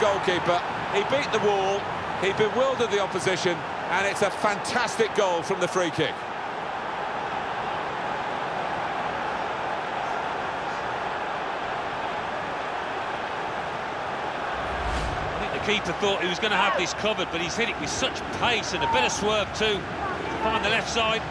goalkeeper. He beat the wall, he bewildered the opposition, and it's a fantastic goal from the free kick. I think the keeper thought he was going to have this covered, but he's hit it with such pace and a bit of swerve too to find the left side.